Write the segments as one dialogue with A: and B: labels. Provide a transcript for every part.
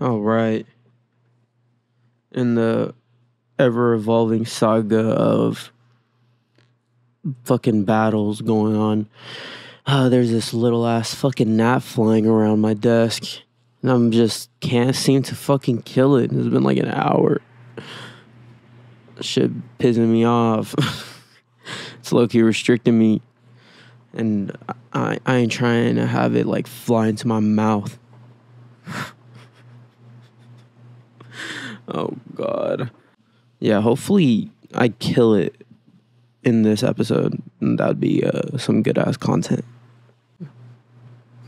A: All right. In the ever evolving saga of fucking battles going on, uh, there's this little ass fucking gnat flying around my desk. And I'm just can't seem to fucking kill it. It's been like an hour. Shit pissing me off. it's low key restricting me. And I, I ain't trying to have it like fly into my mouth. Oh god. Yeah, hopefully I kill it in this episode. And that'd be uh, some good ass content.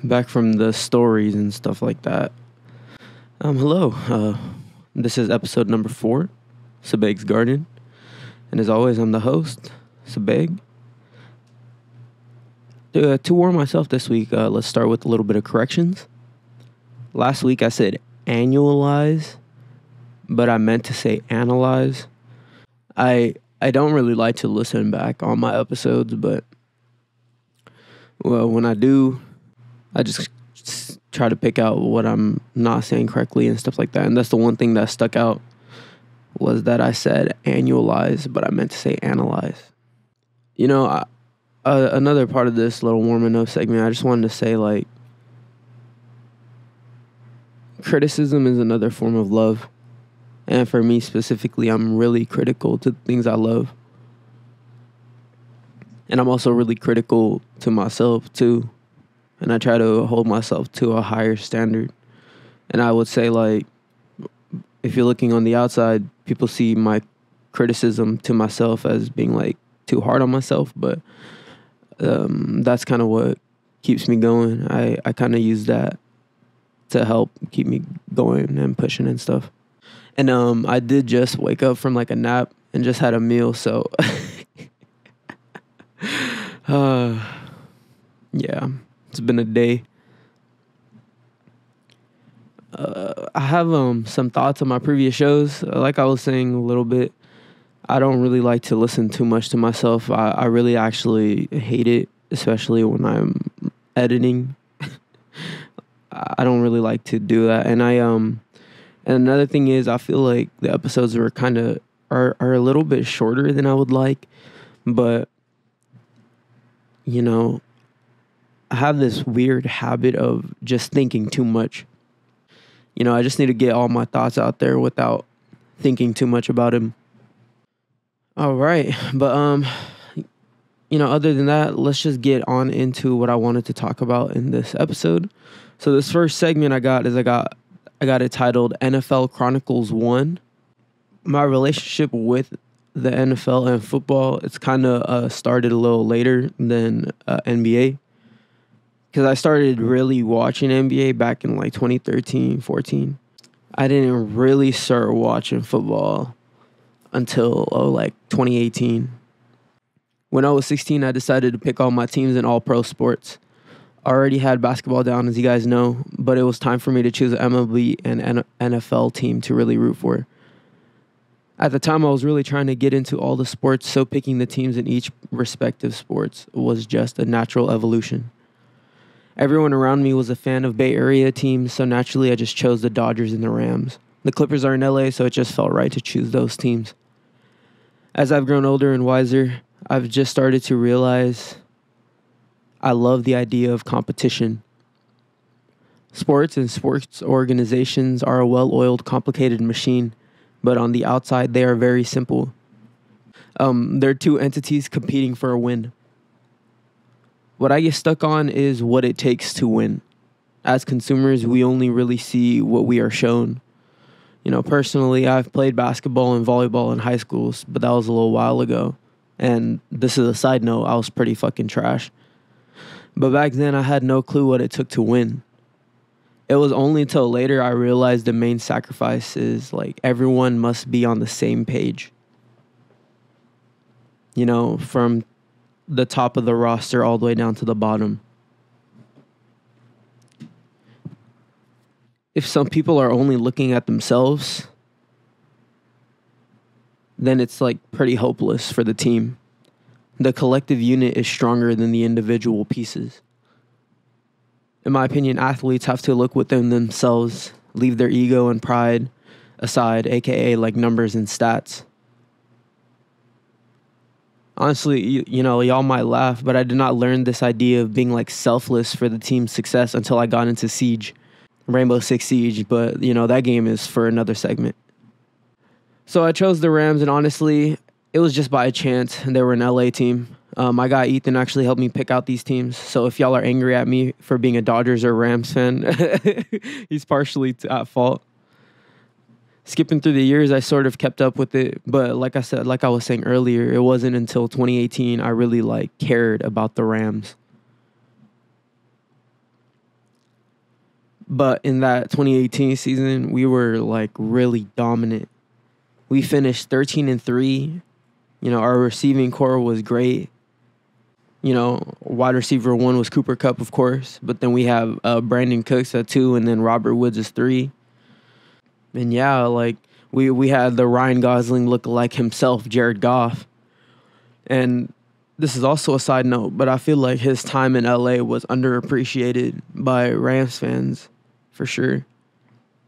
A: Back from the stories and stuff like that. Um, hello. Uh, this is episode number four, Subeg's Garden. And as always, I'm the host, Subeg. Uh, to warn myself this week, uh, let's start with a little bit of corrections. Last week I said annualize, but I meant to say analyze. I I don't really like to listen back on my episodes, but well, when I do, I just try to pick out what I'm not saying correctly and stuff like that. And that's the one thing that stuck out was that I said annualize, but I meant to say analyze. You know, I, uh, another part of this little warming up segment, I just wanted to say like criticism is another form of love. And for me specifically, I'm really critical to things I love. And I'm also really critical to myself too. And I try to hold myself to a higher standard. And I would say like if you're looking on the outside, people see my criticism to myself as being like too hard on myself, but um, that's kind of what keeps me going. I, I kind of use that to help keep me going and pushing and stuff. And um, I did just wake up from like a nap and just had a meal, so uh, yeah, it's been a day. Uh, I have um some thoughts on my previous shows. Like I was saying a little bit, I don't really like to listen too much to myself. I, I really actually hate it, especially when I'm editing. I don't really like to do that. And I um and another thing is I feel like the episodes are kind of are are a little bit shorter than I would like, but you know, I have this weird habit of just thinking too much. You know, I just need to get all my thoughts out there without thinking too much about them. All right, but um you know, other than that, let's just get on into what I wanted to talk about in this episode. So this first segment I got is I got I got it titled NFL Chronicles 1. My relationship with the NFL and football, it's kind of uh, started a little later than uh, NBA. Cuz I started really watching NBA back in like 2013, 14. I didn't really start watching football until oh, like 2018. When I was 16, I decided to pick all my teams in all pro sports. Already had basketball down, as you guys know, but it was time for me to choose an MLB and NFL team to really root for. At the time, I was really trying to get into all the sports, so picking the teams in each respective sports was just a natural evolution. Everyone around me was a fan of Bay Area teams, so naturally I just chose the Dodgers and the Rams. The Clippers are in LA, so it just felt right to choose those teams. As I've grown older and wiser, I've just started to realize I love the idea of competition. Sports and sports organizations are a well oiled, complicated machine, but on the outside, they are very simple. Um, they're two entities competing for a win. What I get stuck on is what it takes to win. As consumers, we only really see what we are shown. You know, personally, I've played basketball and volleyball in high schools, but that was a little while ago. And this is a side note, I was pretty fucking trash. But back then, I had no clue what it took to win. It was only until later I realized the main sacrifice is like everyone must be on the same page. You know, from the top of the roster all the way down to the bottom. if some people are only looking at themselves, then it's like pretty hopeless for the team. The collective unit is stronger than the individual pieces. In my opinion, athletes have to look within themselves leave their ego and pride aside, aka like numbers and stats. Honestly, you, you know, y'all might laugh, but I did not learn this idea of being like selfless for the team's success until I got into Siege, Rainbow Six Siege, but you know, that game is for another segment. So I chose the Rams, and honestly, it was just by a chance. They were an LA team. Um, my guy Ethan actually helped me pick out these teams. So if y'all are angry at me for being a Dodgers or Rams fan, he's partially at fault skipping through the years, I sort of kept up with it. But like I said, like I was saying earlier, it wasn't until 2018 I really like cared about the Rams. But in that 2018 season, we were like really dominant. We finished 13 and 3. You know, our receiving corps was great. You know, wide receiver one was Cooper Kupp, of course. But then we have uh, Brandin Cooks at two, and then Robert Woods is three and yeah, like we we had the Ryan Gosling look like himself, Jared Goff. And this is also a side note, but I feel like his time in LA was underappreciated by Rams fans for sure.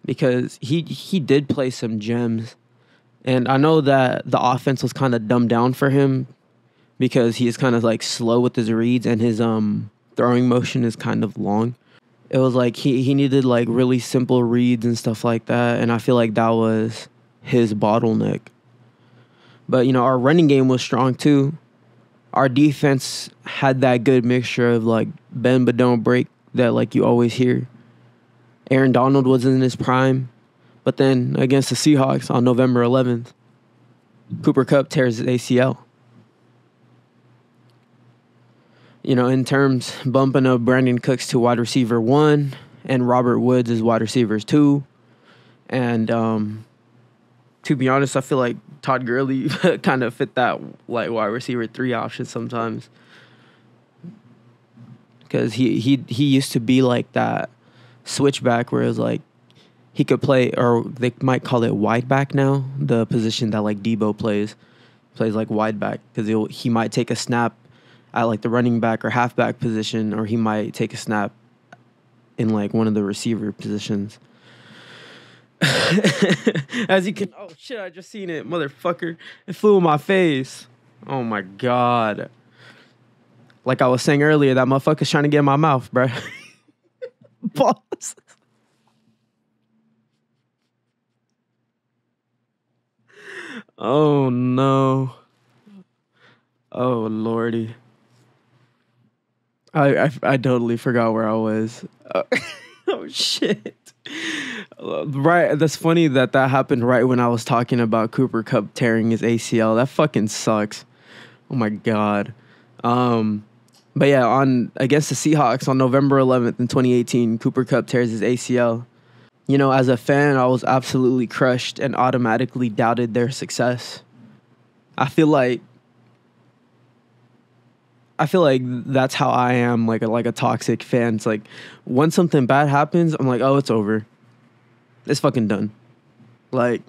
A: Because he he did play some gems. And I know that the offense was kind of dumbed down for him because he is kind of like slow with his reads and his um throwing motion is kind of long. It was like he, he needed like really simple reads and stuff like that and i feel like that was his bottleneck. But you know our running game was strong too. Our defense had that good mixture of like bend but don't break that like you always hear. Aaron donald was in his prime but then against the seahawks on november 11th cooper Kupp tears his acl you know, in terms bumping up Brandin Cooks to wide receiver one and Robert Woods is wide receivers two. And um, to be honest, I feel like Todd Gurley kind of fit that like wide receiver three option sometimes. Because he, he he used to be like that switchback where it's like he could play or they might call it wide back now, the position that like Deebo plays. Plays like wide back because he he might take a snap at like the running back or halfback position, or he might take a snap in like one of the receiver positions. As you can, oh shit! I just seen it, motherfucker! It flew in my face. Oh my god! Like I was saying earlier, that motherfucker's trying to get in my mouth, bro. Pause. Oh no. Oh lordy. I, I, I totally forgot where I was. Uh, oh shit! Right, that's funny that that happened right when I was talking about Cooper Kupp tearing his ACL. That fucking sucks. Oh my god. Um, but yeah, on against the Seahawks on November 11th in 2018, Cooper Kupp tears his ACL. You know, as a fan, I was absolutely crushed and automatically doubted their success. I feel like I feel like that's how I am, like a like a toxic fan. It's like when something bad happens, I'm like, oh, it's over. It's fucking done. Like,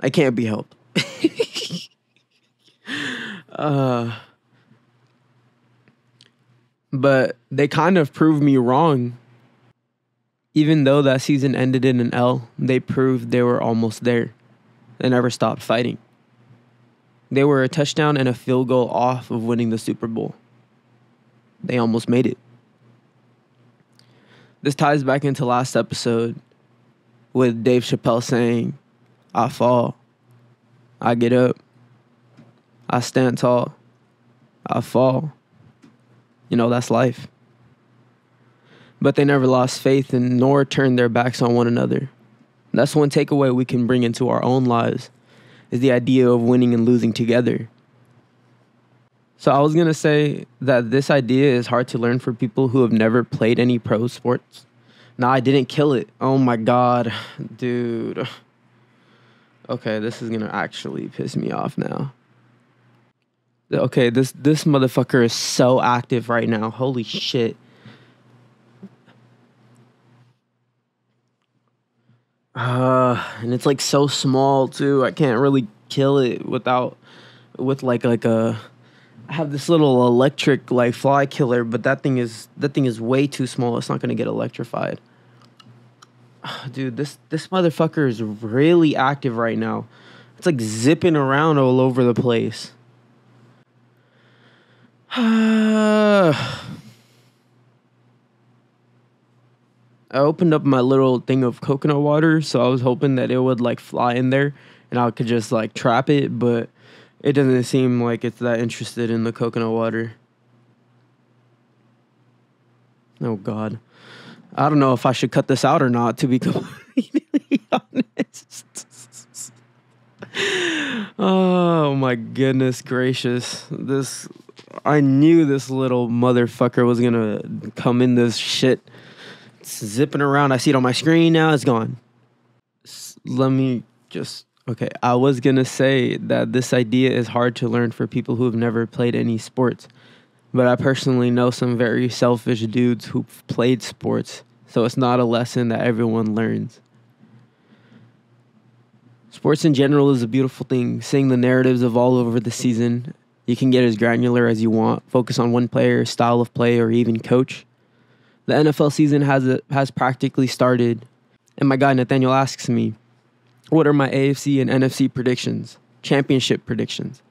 A: I can't be helped. uh, but they kind of proved me wrong. Even though that season ended in an L, they proved they were almost there. They never stopped fighting. They were a touchdown and a field goal off of winning the Super Bowl. They almost made it. This ties back into last episode with Dave Chappelle saying, I fall, I get up, I stand tall, I fall. You know, that's life. But they never lost faith and nor turned their backs on one another. That's one takeaway we can bring into our own lives is the idea of winning and losing together. So I was gonna say that this idea is hard to learn for people who have never played any pro sports. Nah, I didn't kill it. Oh my god, dude. Okay, this is gonna actually piss me off now. Okay, this this motherfucker is so active right now. Holy shit. Uh, and it's like so small too. I can't really kill it without with like like a I have this little electric like fly killer, but that thing is that thing is way too small. It's not gonna get electrified. dude, this this motherfucker is really active right now. It's like zipping around all over the place. I opened up my little thing of coconut water, so I was hoping that it would like fly in there and I could just like trap it, but it doesn't seem like it's that interested in the coconut water. Oh god. I don't know if I should cut this out or not to be completely honest. oh my goodness gracious. This I knew this little motherfucker was going to come in this shit it's zipping around. I see it on my screen now. It's gone. Let me just. Okay, I was gonna say that this idea is hard to learn for people who have never played any sports, but I personally know some very selfish dudes who've played sports, so it's not a lesson that everyone learns. Sports in general is a beautiful thing. Seeing the narratives of all over the season, you can get as granular as you want, focus on one player, style of play, or even coach. The NFL season has a, has practically started, and my guy Nathaniel asks me, "What are my AFC and NFC predictions? Championship predictions?"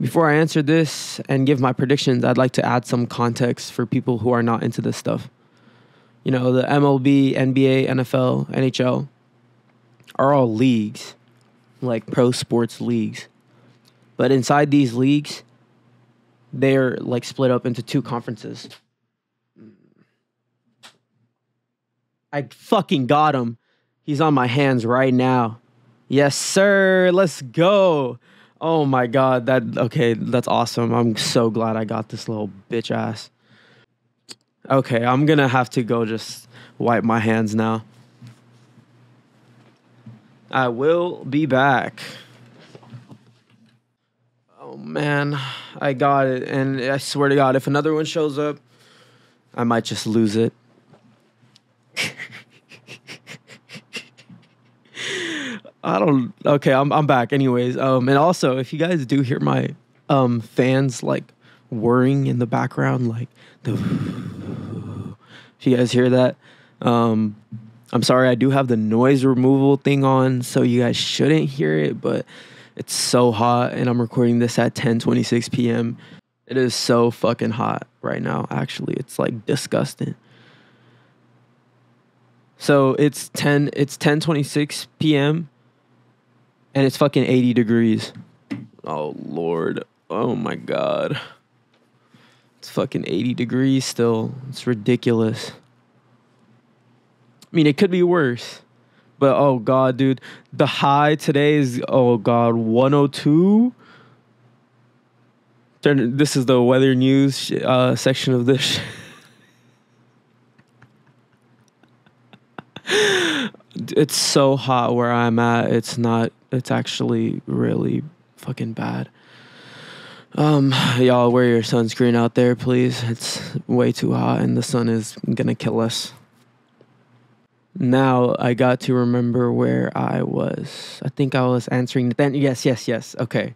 A: Before I answer this and give my predictions, I'd like to add some context for people who are not into this stuff. You know, the MLB, NBA, NFL, NHL are all leagues, like pro sports leagues. But inside these leagues, they're like split up into two conferences. I fucking got him. He's on my hands right now. Yes, sir. Let's go. Oh my god, that okay, that's awesome. I'm so glad I got this little bitch ass. Okay, I'm going to have to go just wipe my hands now. I will be back. Oh man, I got it. And I swear to God, if another one shows up, I might just lose it. I don't. Okay, I'm I'm back. Anyways, um, and also if you guys do hear my um fans like whirring in the background, like the, if you guys hear that, um, I'm sorry. I do have the noise removal thing on, so you guys shouldn't hear it. But it's so hot, and I'm recording this at 10:26 p.m. It is so fucking hot right now. Actually, it's like disgusting. So it's 10 it's 10:26 p.m. and it's fucking 80 degrees. Oh lord. Oh my god. It's fucking 80 degrees still. It's ridiculous. I mean, it could be worse. But oh god, dude, the high today is oh god, 102. This is the weather news uh, section of this. it's so hot where I'm at. It's not. It's actually really fucking bad. Um, y'all wear your sunscreen out there, please. It's way too hot, and the sun is gonna kill us. Now I got to remember where I was. I think I was answering Nathaniel. Yes, yes, yes. Okay.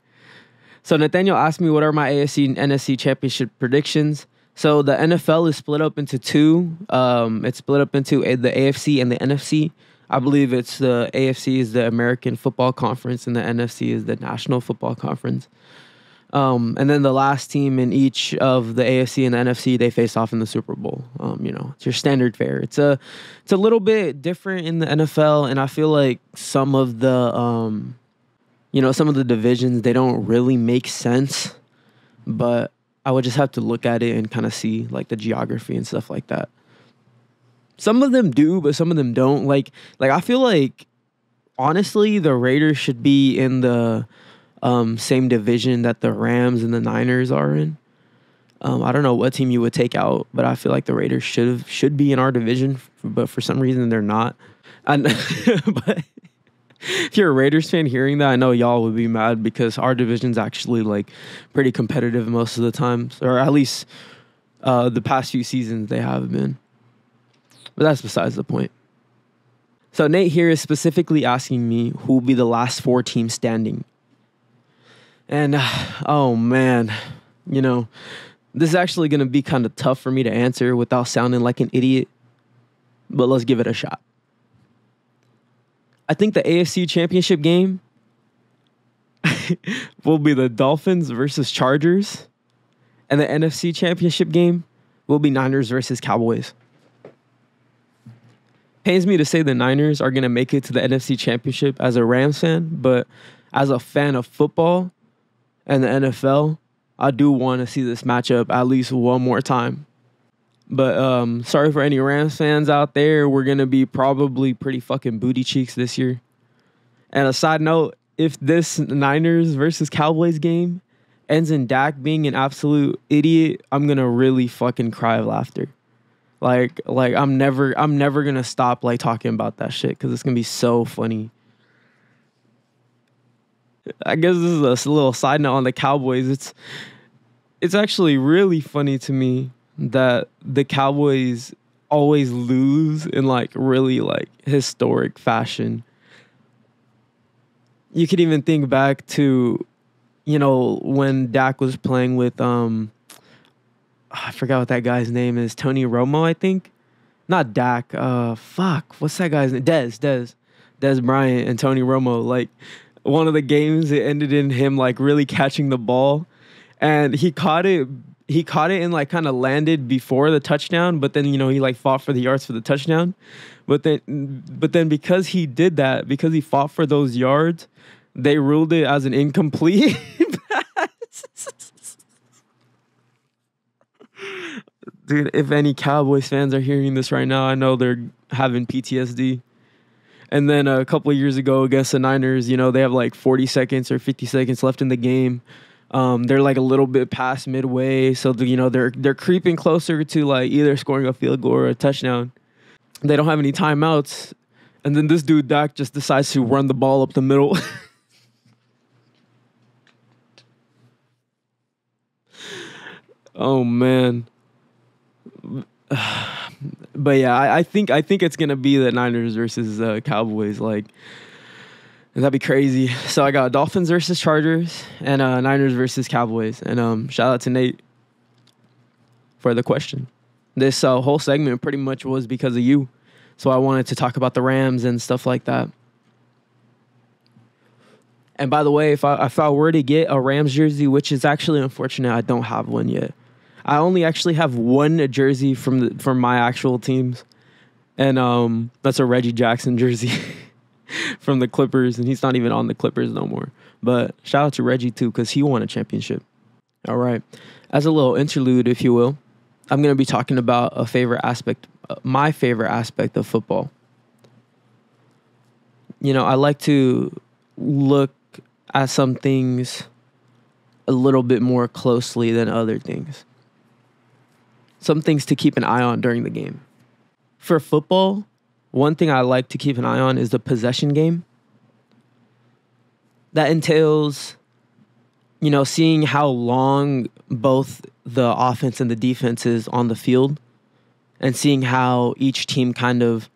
A: So Nathaniel asked me what are my AFC and NFC championship predictions. So the NFL is split up into two. Um, it's split up into the AFC and the NFC. I believe it's the AFC is the American Football Conference and the NFC is the National Football Conference. Um, and then the last team in each of the AFC and the NFC they face off in the Super Bowl. Um, you know, it's your standard fare. It's a it's a little bit different in the NFL, and I feel like some of the um, you know some of the divisions they don't really make sense, but I would just have to look at it and kind of see like the geography and stuff like that. Some of them do, but some of them don't. Like like I feel like honestly the Raiders should be in the um, same division that the Rams and the Niners are in. Um, I don't know what team you would take out, but I feel like the Raiders should should be in our division, but for some reason they're not. And but if you're a Raiders fan hearing that, I know y'all would be mad because our division's actually like pretty competitive most of the times, or at least uh, the past few seasons they have been. But that's besides the point. So Nate here is specifically asking me who will be the last four teams standing. And oh man, you know, this is actually going to be kind of tough for me to answer without sounding like an idiot. But let's give it a shot. I think the AFC Championship game will be the Dolphins versus Chargers, and the NFC Championship game will be Niners versus Cowboys. Pains me to say the Niners are going to make it to the NFC Championship as a Rams fan, but as a fan of football and the NFL, I do want to see this matchup at least one more time. But um, sorry for any Rams fans out there. We're gonna be probably pretty fucking booty cheeks this year. And a side note, if this Niners versus Cowboys game ends in Dak being an absolute idiot, I'm gonna really fucking cry of laughter. Like, like I'm never, I'm never gonna stop like talking about that shit because it's gonna be so funny. I guess this is a little side note on the Cowboys. It's, it's actually really funny to me that the Cowboys always lose in like really like historic fashion. You could even think back to, you know, when Dak was playing with um I forgot what that guy's name is, Tony Romo, I think. Not Dak. Uh fuck. What's that guy's name? Dez, Dez. Dez Bryant and Tony Romo. Like one of the games it ended in him like really catching the ball and he caught it he caught it and like kind of landed before the touchdown, but then you know he like fought for the yards for the touchdown. But then but then because he did that, because he fought for those yards, they ruled it as an incomplete Dude, if any Cowboys fans are hearing this right now, I know they're having PTSD. And then a couple of years ago against the Niners, you know, they have like 40 seconds or 50 seconds left in the game um, they're like a little bit past midway, so the, you know they're they're creeping closer to like either scoring a field goal or a touchdown. They don't have any timeouts, and then this dude Dak just decides to run the ball up the middle. oh man. But yeah, I, I, think I think it's gonna be the Niners versus uh, Cowboys. Like That'd be crazy. So I got Dolphins versus Chargers and uh, Niners versus Cowboys. And um, shout out to Nate for the question. This uh, whole segment pretty much was because of you. So I wanted to talk about the Rams and stuff like that. And by the way, if I if I were to get a Rams jersey, which is actually unfortunate, I don't have one yet. I only actually have one jersey from the from my actual teams, and um, that's a Reggie Jackson jersey. from the Clippers, and he's not even on the Clippers no more. But shout out to Reggie too, because he won a championship. All right. As a little interlude, if you will, I'm going to be talking about a favorite aspect, uh, my favorite aspect of football. You know, I like to look at some things a little bit more closely than other things. Some things to keep an eye on during the game. For football, one thing I like to keep an eye on is the possession game. That entails, you know, seeing how long both the offense and the defense is on the field and seeing how each team kind of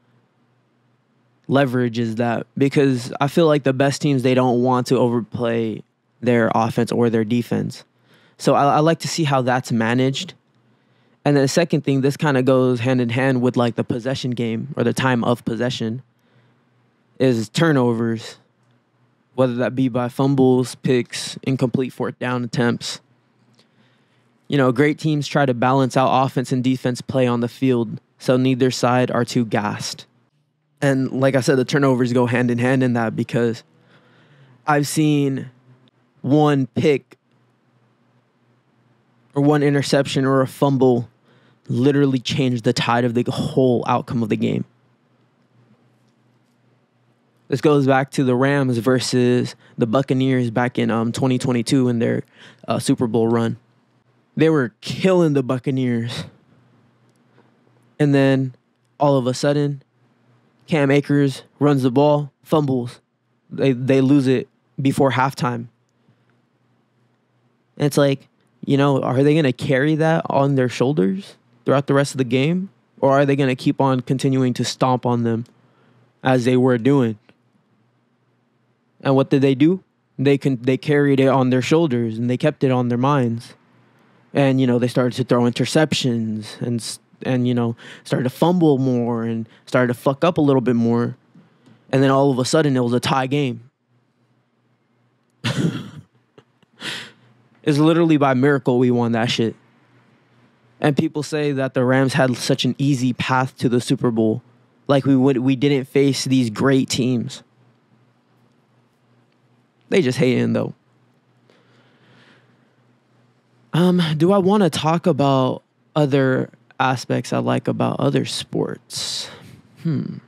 A: leverages that because I feel like the best teams they don't want to overplay their offense or their defense. So I, I like to see how that's managed and then the second thing, this kind of goes hand in hand with like the possession game or the time of possession, is turnovers, whether that be by fumbles, picks, incomplete fourth down attempts. You know, great teams try to balance out offense and defense play on the field, so neither side are too gassed. And like I said, the turnovers go hand in hand in that because I've seen one pick or one interception or a fumble literally changed the tide of the whole outcome of the game. This goes back to the Rams versus the Buccaneers back in um, 2022 in their uh, Super Bowl run. They were killing the Buccaneers. And then all of a sudden, Cam Akers runs the ball, fumbles. They, they lose it before halftime. And it's like, you know, are they going to carry that on their shoulders? Throughout the rest of the game? Or are they going to keep on continuing to stomp on them as they were doing? And what did they do? They can they carried it on their shoulders and they kept it on their minds. And you know, they started to throw interceptions and and you know, started to fumble more and started to fuck up a little bit more. And then all of a sudden it was a tie game. it's literally by miracle we won that shit. And people say that the Rams had such an easy path to the Super Bowl. Like we would we didn't face these great teams. They just hating though. Um, do I want to talk about other aspects I like about other sports? Hmm.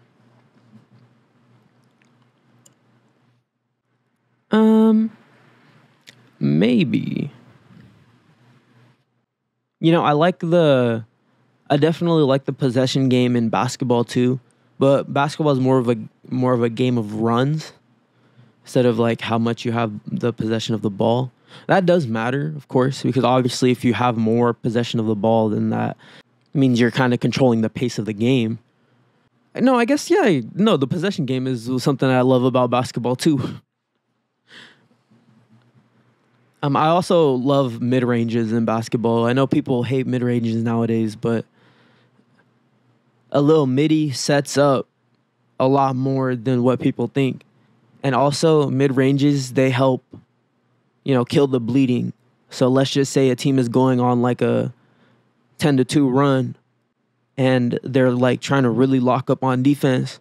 A: Um, maybe. You know, I like the. I definitely like the possession game in basketball too, but basketball is more of a more of a game of runs instead of like how much you have the possession of the ball. That does matter, of course, because obviously if you have more possession of the ball, then that means you're kind of controlling the pace of the game. No, I guess yeah. No, the possession game is something I love about basketball too. Um, I also love mid ranges in basketball. I know people hate mid ranges nowadays, but a little midi sets up a lot more than what people think. And also mid ranges, they help, you know, kill the bleeding. So let's just say a team is going on like a 10 to 2 run and they're like trying to really lock up on defense,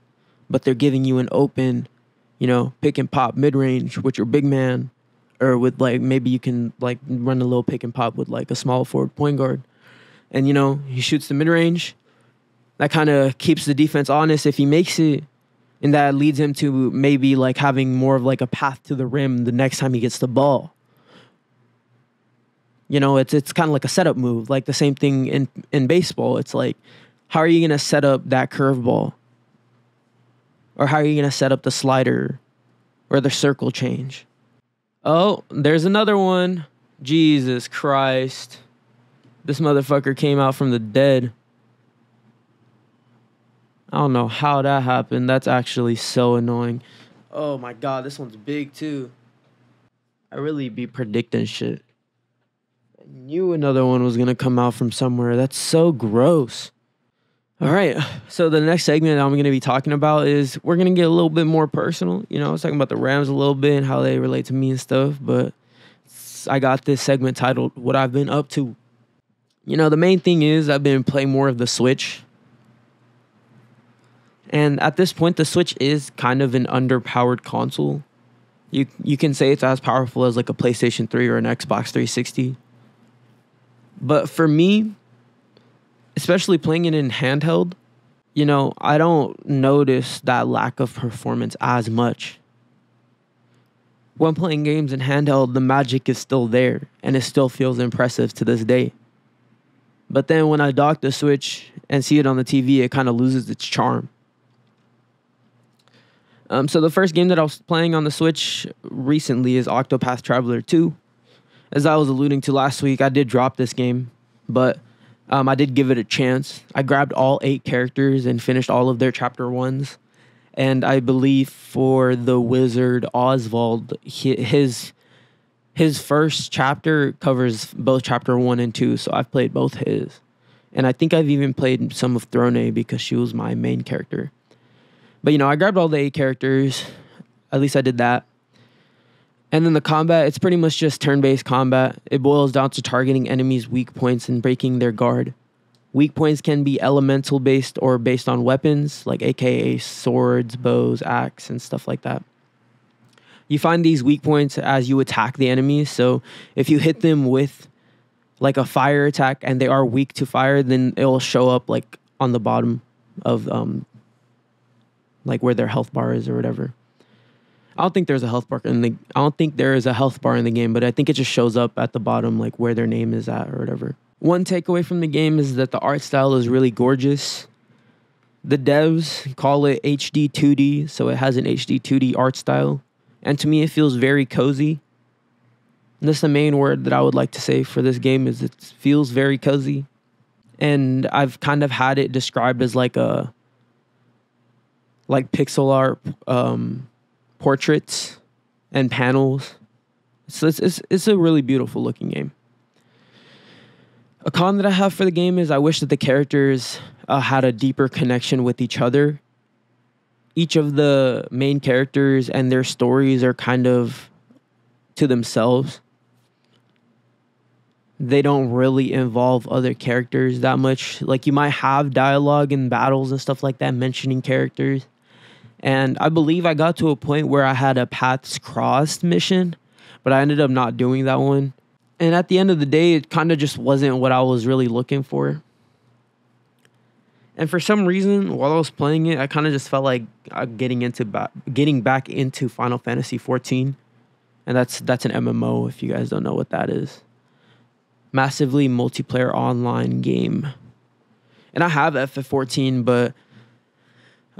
A: but they're giving you an open, you know, pick and pop mid range with your big man or with like maybe you can like run a little pick and pop with like a small forward point guard. And you know, he shoots the mid range. That kind of keeps the defense honest if he makes it. And that leads him to maybe like having more of like a path to the rim the next time he gets the ball. You know, it's it's kind of like a setup move, like the same thing in in baseball. It's like, how are you gonna set up that curveball? Or how are you gonna set up the slider or the circle change? Oh, there's another one. Jesus Christ. This motherfucker came out from the dead. I don't know how that happened. That's actually so annoying. Oh my god, this one's big too. I really be predicting shit. I knew another one was gonna come out from somewhere. That's so gross. All right. So the next segment I'm going to be talking about is we're going to get a little bit more personal. You know, I was talking about the Rams a little bit and how they relate to me and stuff, but I got this segment titled What I've Been Up to. You know, the main thing is I've been playing more of the Switch. And at this point the Switch is kind of an underpowered console. You you can say it's as powerful as like a PlayStation 3 or an Xbox 360. But for me, especially playing it in handheld, you know, I don't notice that lack of performance as much. When playing games in handheld, the magic is still there and it still feels impressive to this day. But then when I dock the Switch and see it on the TV, it kind of loses its charm. Um, so the first game that I was playing on the Switch recently is Octopath Traveler 2. As I was alluding to last week, I did drop this game, but um, I did give it a chance. I grabbed all eight characters and finished all of their chapter ones. And I believe for the wizard Oswald, his his first chapter covers both chapter one and two. So I've played both his, and I think I've even played some of Throne because she was my main character. But you know, I grabbed all the eight characters. At least I did that. And then the combat, it's pretty much just turn based combat. It boils down to targeting enemies' weak points and breaking their guard. Weak points can be elemental based or based on weapons, like AKA swords, bows, axe, and stuff like that. You find these weak points as you attack the enemies. So if you hit them with like a fire attack and they are weak to fire, then it'll show up like on the bottom of um like where their health bar is or whatever. I don't think there's a health bar in the. I don't think there is a health bar in the game, but I think it just shows up at the bottom, like where their name is at or whatever. One takeaway from the game is that the art style is really gorgeous. The devs call it HD 2D, so it has an HD 2D art style, and to me, it feels very cozy. And that's the main word that I would like to say for this game is it feels very cozy, and I've kind of had it described as like a like pixel art um, portraits and panels. So it's, it's, it's a really beautiful looking game. A con that I have for the game is I wish that the characters uh, had a deeper connection with each other. each of the main characters and their stories are kind of to themselves. They don't really involve other characters that much. Like you might have dialogue in battles and stuff like that mentioning characters. And I believe I got to a point where I had a paths crossed mission, but I ended up not doing that one. And at the end of the day, it kind of just wasn't what I was really looking for. And for some reason, while I was playing it, I kind of just felt like uh, getting into ba- getting back into Final Fantasy 14, and that's that's an MMO. If you guys don't know what that is, massively multiplayer online game. And I have FF14, but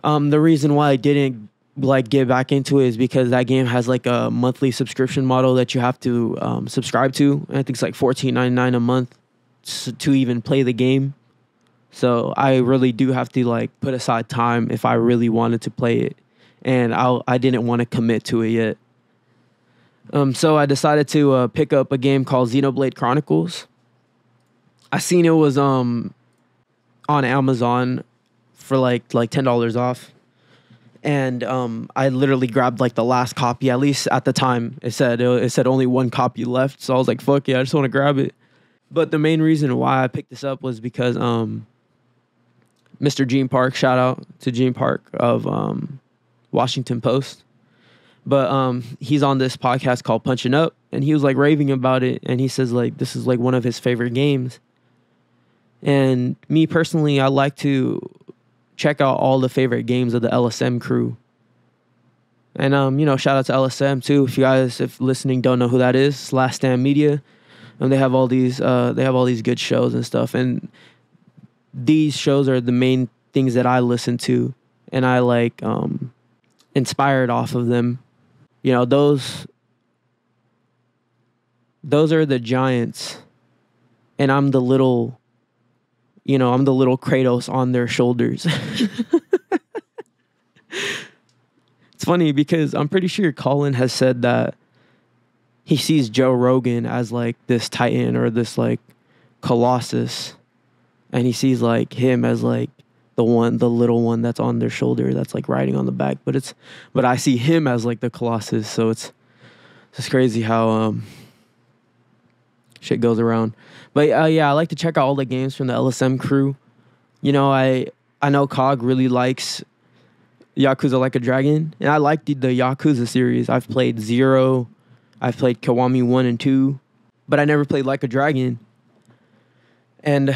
A: um, the reason why I didn't like get back into it is because that game has like a monthly subscription model that you have to um, subscribe to. I think it's like fourteen ninety nine a month to even play the game. So I really do have to like put aside time if I really wanted to play it, and I I didn't want to commit to it yet. Um, so I decided to uh, pick up a game called Xenoblade Chronicles. I seen it was um on Amazon for like like ten dollars off, and um I literally grabbed like the last copy. At least at the time, it said it said only one copy left. So I was like, "Fuck yeah, I just want to grab it." But the main reason why I picked this up was because um Mr. Gene Park. Shout out to Gene Park of um, Washington Post. But um, he's on this podcast called Punching Up, and he was like raving about it, and he says like this is like one of his favorite games. And me personally, I like to check out all the favorite games of the LSM crew. And um, you know, shout out to LSM too. If you guys, if listening, don't know who that is, Last Stand Media, and they have all these, uh, they have all these good shows and stuff. And these shows are the main things that I listen to and I like um inspired off of them. You know, those those are the giants and I'm the little you know, I'm the little Kratos on their shoulders. it's funny because I'm pretty sure Colin has said that he sees Joe Rogan as like this titan or this like colossus and he sees like him as like the one the little one that's on their shoulder that's like riding on the back but it's but i see him as like the colossus so it's just crazy how um shit goes around but uh, yeah i like to check out all the games from the lsm crew you know i i know cog really likes yakuza like a dragon and i like the, the yakuza series i've played zero i've played kiwami 1 and 2 but i never played like a dragon and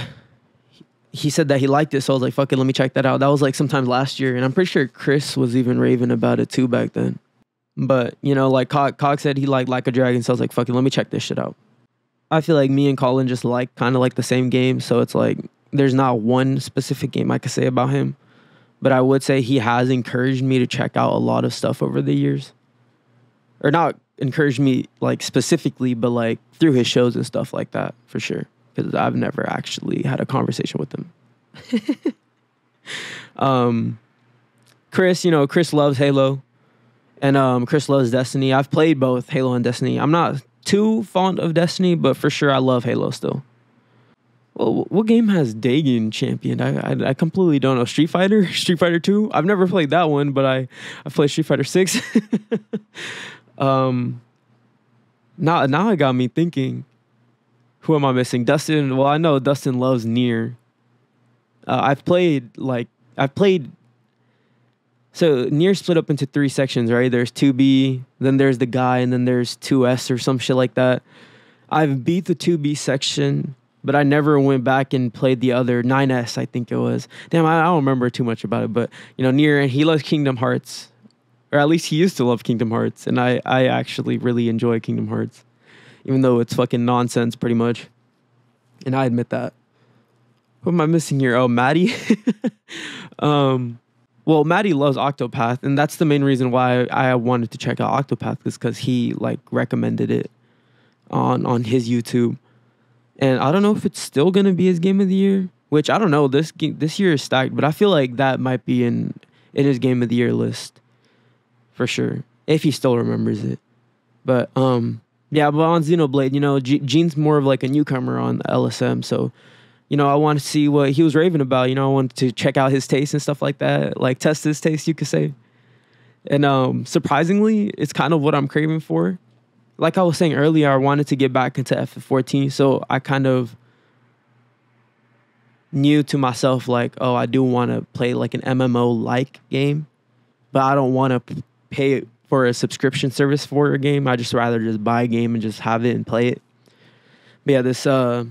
A: he said that he liked it, so I was like, "Fuck it, let me check that out." That was like sometime last year, and I'm pretty sure Chris was even raving about it too back then. But you know, like Cog, Cog said, he liked Like a Dragon, so I was like, "Fuck it, let me check this shit out." I feel like me and Colin just like kind of like the same game, so it's like there's not one specific game I could say about him, but I would say he has encouraged me to check out a lot of stuff over the years, or not encouraged me like specifically, but like through his shows and stuff like that for sure because I've never actually had a conversation with him. um, Chris, you know, Chris loves Halo, and um, Chris loves Destiny. I've played both Halo and Destiny. I'm not too fond of Destiny, but for sure I love Halo still. Well, what game has Dagon championed? I, I, I completely don't know. Street Fighter, Street Fighter Two. I've never played that one, but I I played Street Fighter Six. um, now now it got me thinking who am I missing? Dustin. Well, I know Dustin loves NieR. Uh, I've played like I've played. So NieR split up into three sections, right? There's two B, then there's the guy, and then there's two S or some shit like that. I've beat the two B section, but I never went back and played the other nine S. I think it was. Damn, I, I don't remember too much about it, but you know, NieR and he loves Kingdom Hearts, or at least he used to love Kingdom Hearts, and I I actually really enjoy Kingdom Hearts even though it's fucking nonsense pretty much. And I admit that. What am I missing here? Oh, Maddie. um, well, Maddie loves Octopath, and that's the main reason why I wanted to check out Octopath is because he like recommended it on on his YouTube. And I don't know if it's still gonna be his game of the year, which I don't know. This this year is stacked, but I feel like that might be in in his game of the year list for sure if he still remembers it. But um, yeah, but on Xenoblade, you know, G- Gene's more of like a newcomer on LSM, so you know, I want to see what he was raving about. You know, I wanted to check out his taste and stuff like that, like test his taste, you could say. And um, surprisingly, it's kind of what I'm craving for. Like I was saying earlier, I wanted to get back into FF14, so I kind of knew to myself like, oh, I do want to play like an MMO like game, but I don't want to pay for a subscription service for a game. I just rather just buy a game and just have it and play it. But yeah, this uh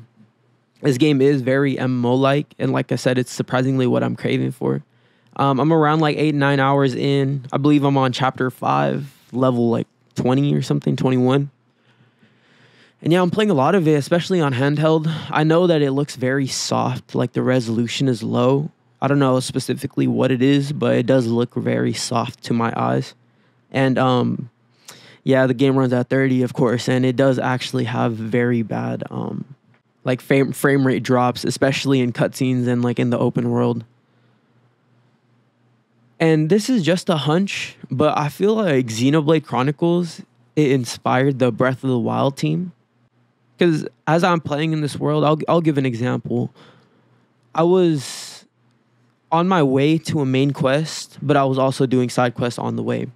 A: this game is very MMO like, and like I said, it's surprisingly what I'm craving for. Um, I'm around like eight nine hours in. I believe I'm on chapter five, level like twenty or something, twenty one. And yeah, I'm playing a lot of it, especially on handheld. I know that it looks very soft, like the resolution is low. I don't know specifically what it is, but it does look very soft to my eyes. And um yeah, the game runs at 30, of course, and it does actually have very bad um like frame frame rate drops, especially in cutscenes and like in the open world. And this is just a hunch, but I feel like Xenoblade Chronicles it inspired the Breath of the Wild team. Cuz as I'm playing in this world, I'll I'll give an example. I was on my way to a main quest, but I was also doing side quests on the way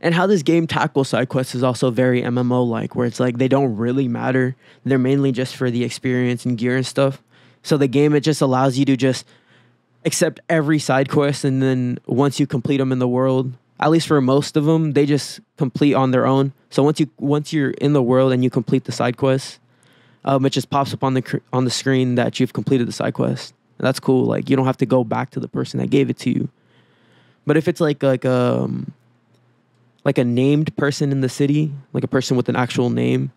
A: and how this game tackles side quests is also very MMO like, where it's like they don't really matter. They're mainly just for the experience and gear and stuff. So the game it just allows you to just accept every side quest, and then once you complete them in the world, at least for most of them, they just complete on their own. So once you once you're in the world and you complete the side quest, um, it just pops up on the on the screen that you've completed the side quest. And that's cool. Like you don't have to go back to the person that gave it to you. But if it's like like um like a named person in the city, like a person with an actual name,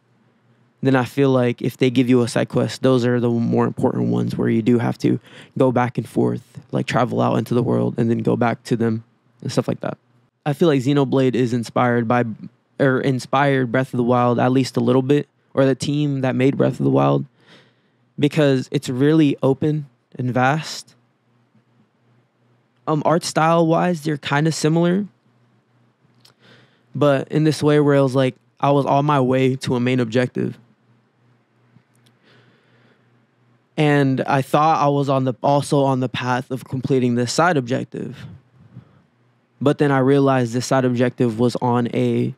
A: then I feel like if they give you a side quest, those are the more important ones where you do have to go back and forth, like travel out into the world and then go back to them and stuff like that. I feel like Xenoblade is inspired by or inspired Breath of the Wild at least a little bit, or the team that made Breath of the Wild, because it's really open and vast. Um, art style wise, they're kind of similar, but in this way where it was like I was on my way to a main objective. And I thought I was on the also on the path of completing this side objective. But then I realized this side objective was on a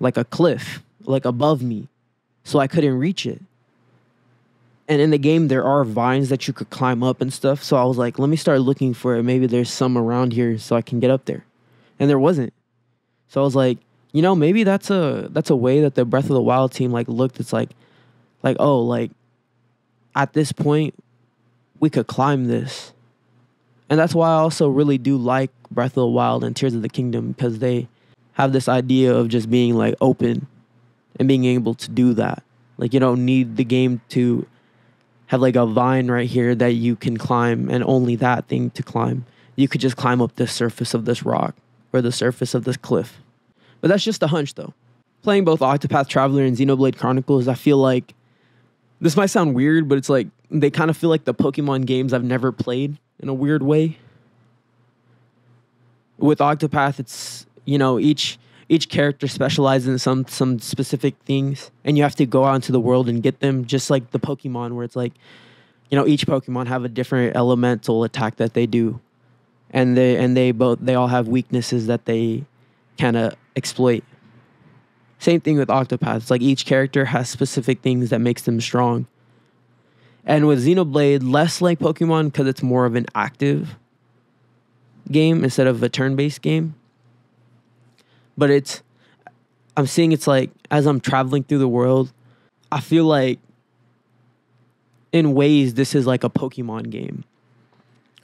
A: like a cliff, like above me. So I couldn't reach it. And in the game there are vines that you could climb up and stuff. So I was like, let me start looking for it. Maybe there's some around here so I can get up there. And there wasn't. So I was like, you know, maybe that's a that's a way that the Breath of the Wild team like looked. It's like, like oh, like at this point, we could climb this, and that's why I also really do like Breath of the Wild and Tears of the Kingdom because they have this idea of just being like open and being able to do that. Like you don't need the game to have like a vine right here that you can climb and only that thing to climb. You could just climb up the surface of this rock or the surface of this cliff. But that's just a hunch though. Playing both Octopath Traveler and Xenoblade Chronicles, I feel like this might sound weird, but it's like they kind of feel like the Pokemon games I've never played in a weird way. With Octopath, it's you know each each character specializes in some some specific things, and you have to go out into the world and get them. Just like the Pokemon, where it's like you know each Pokemon have a different elemental attack that they do, and they and they both they all have weaknesses that they kind of exploit. Same thing with Octopath. Like each character has specific things that makes them strong. And with Xenoblade, less like Pokemon because it's more of an active game instead of a turn-based game. But it's I'm seeing it's like as I'm traveling through the world, I feel like in ways this is like a Pokemon game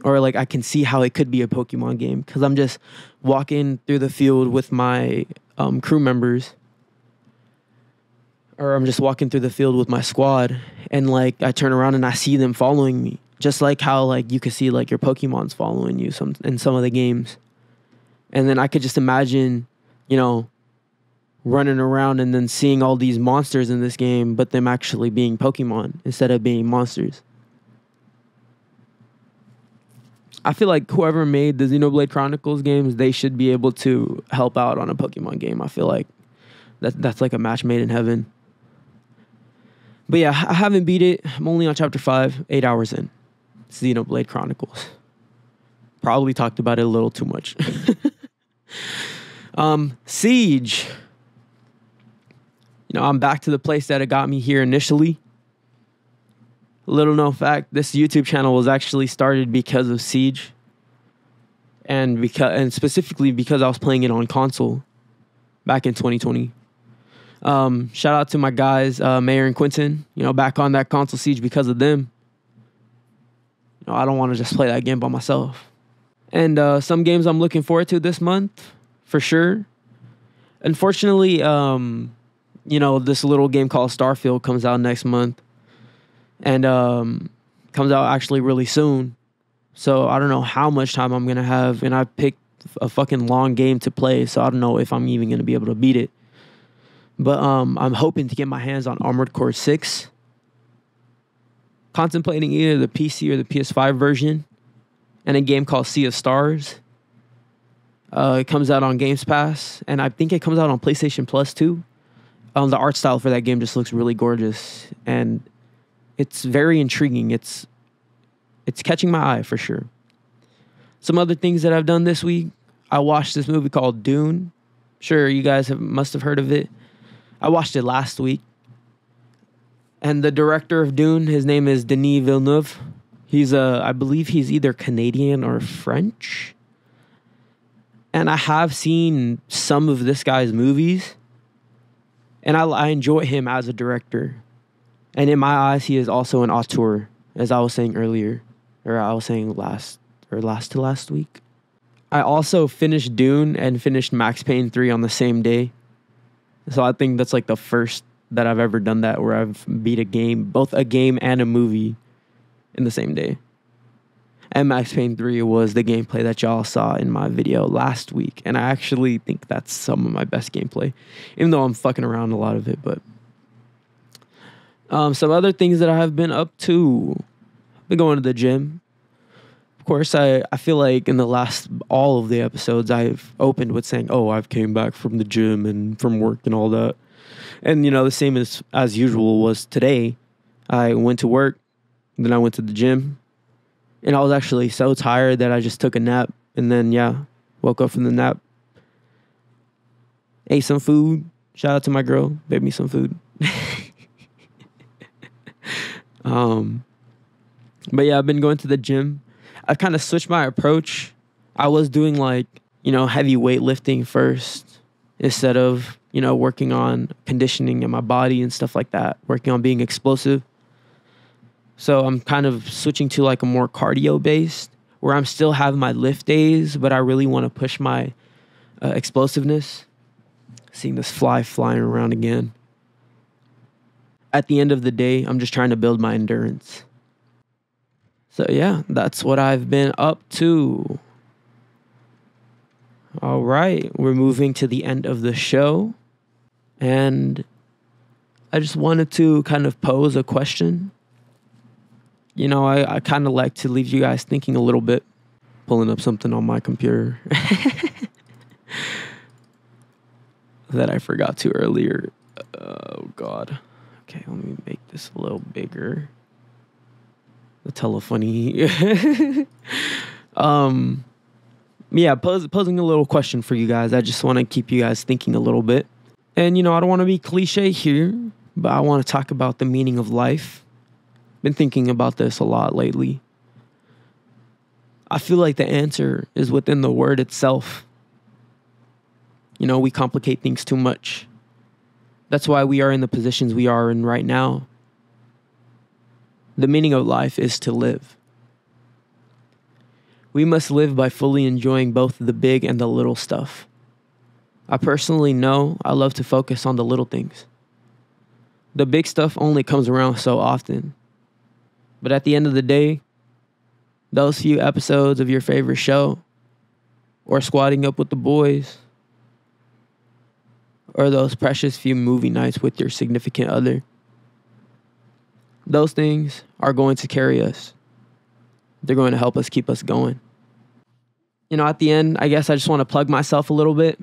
A: or like I can see how it could be a Pokemon game because I'm just walking through the field with my um, crew members, or I'm just walking through the field with my squad, and like I turn around and I see them following me, just like how like you could see like your Pokemon's following you some in some of the games, and then I could just imagine, you know, running around and then seeing all these monsters in this game, but them actually being Pokemon instead of being monsters. I feel like whoever made the Xenoblade Chronicles games, they should be able to help out on a Pokemon game. I feel like that that's like a match made in heaven. But yeah, I haven't beat it. I'm only on chapter five, eight hours in. Xenoblade Chronicles. Probably talked about it a little too much. um, Siege. You know, I'm back to the place that it got me here initially. Little known fact, this YouTube channel was actually started because of Siege. And because and specifically because I was playing it on console back in 2020. Um, shout out to my guys, uh, Mayor and Quentin, you know, back on that console Siege because of them. You know, I don't want to just play that game by myself. And uh, some games I'm looking forward to this month, for sure. Unfortunately, um, you know, this little game called Starfield comes out next month, and um, comes out actually really soon. So I don't know how much time I'm gonna have, and I picked a fucking long game to play, so I don't know if I'm even gonna be able to beat it. But um, I'm hoping to get my hands on Armored Core Six. Contemplating either the PC or the PS5 version, and a game called Sea of Stars. Uh, it comes out on Games Pass, and I think it comes out on PlayStation Plus too. Um, the art style for that game just looks really gorgeous, and it's very intriguing. It's it's catching my eye for sure. Some other things that I've done this week. I watched this movie called Dune. Sure, you guys have, must have heard of it. I watched it last week. And the director of Dune, his name is Denis Villeneuve. He's a, I believe he's either Canadian or French. And I have seen some of this guy's movies, and I, I enjoy him as a director. And in my eyes, he is also an auteur, as I was saying earlier, or I was saying last or last to last week. I also finished Dune and finished Max Payne 3 on the same day. So I think that's like the first that I've ever done that where I've beat a game, both a game and a movie in the same day. And Max Payne 3 was the gameplay that y'all saw in my video last week. And I actually think that's some of my best gameplay, even though I'm fucking around a lot of it. But um, some other things that I have been up to I've been going to the gym. Of course, I, I feel like in the last all of the episodes I've opened with saying, "Oh, I've came back from the gym and from work and all that," and you know the same as as usual was today. I went to work, then I went to the gym, and I was actually so tired that I just took a nap, and then yeah, woke up from the nap, ate some food. Shout out to my girl, made me some food. um, but yeah, I've been going to the gym. I've kind of switched my approach. I was doing like you know heavy weightlifting first instead of you know working on conditioning in my body and stuff like that, working on being explosive. So I'm kind of switching to like a more cardio based where I'm still having my lift days, but I really want to push my uh, explosiveness. Seeing this fly flying around again. At the end of the day, I'm just trying to build my endurance. So, yeah, that's what I've been up to. All right, we're moving to the end of the show. And I just wanted to kind of pose a question you know, I, I kind of like to leave you guys thinking a little bit. Pulling up something on my computer that I forgot to earlier. Oh, God. Okay, let me make this a little bigger. The telephony. um, yeah, pose, posing a little question for you guys. I just want to keep you guys thinking a little bit. And, you know, I don't want to be cliche here, but I want to talk about the meaning of life been thinking about this a lot lately. I feel like the answer is within the word itself. You know, we complicate things too much. That's why we are in the positions we are in right now. The meaning of life is to live. We must live by fully enjoying both the big and the little stuff. I personally know I love to focus on the little things. The big stuff only comes around so often. But at the end of the day, those few episodes of your favorite show, or squatting up with the boys, or those precious few movie nights with your significant other, those things are going to carry us. They're going to help us keep us going. You know, at the end, I guess I just want to plug myself a little bit.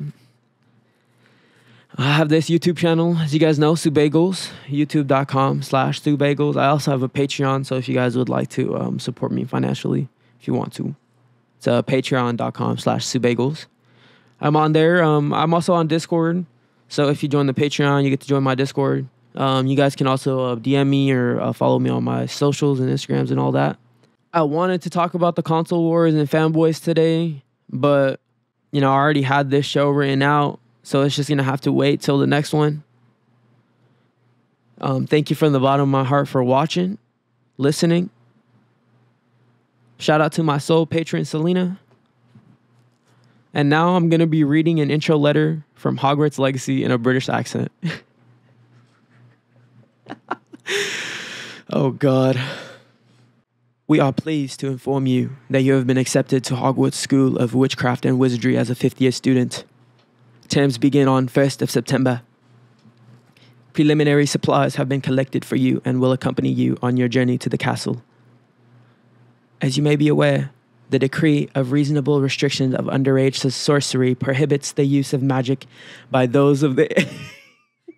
A: I have this YouTube channel, as you guys know, Subagels, youtube.com slash Subagels. I also have a Patreon, so if you guys would like to um, support me financially, if you want to, it's uh, patreon.com slash Subagels. I'm on there. Um, I'm also on Discord. So if you join the Patreon, you get to join my Discord. Um, you guys can also uh, DM me or uh, follow me on my socials and Instagrams and all that. I wanted to talk about the console wars and fanboys today, but you know I already had this show written out, so it's just gonna have to wait till the next one. Um, thank you from the bottom of my heart for watching, listening. Shout out to my sole patron Selena. And now I'm gonna be reading an intro letter from Hogwarts Legacy in a British accent. oh God. We are pleased to inform you that you have been accepted to Hogwarts School of Witchcraft and Wizardry as a fifth year student. Terms begin on 1st of September. Preliminary supplies have been collected for you and will accompany you on your journey to the castle. As you may be aware, the decree of reasonable restrictions of underage sorcery prohibits the use of magic by those of the. this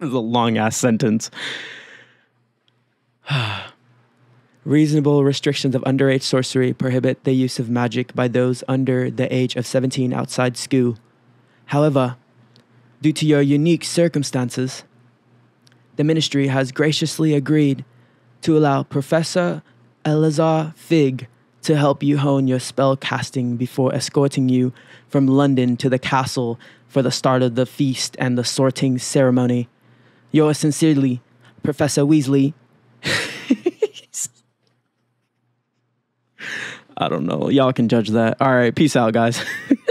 A: is a long ass sentence. Reasonable restrictions of underage sorcery prohibit the use of magic by those under the age of 17 outside school. However, due to your unique circumstances, the ministry has graciously agreed to allow Professor Elazar Fig to help you hone your spell casting before escorting you from London to the castle for the start of the feast and the sorting ceremony. Yours sincerely, Professor Weasley. I don't know. Y'all can judge that. All right. Peace out, guys.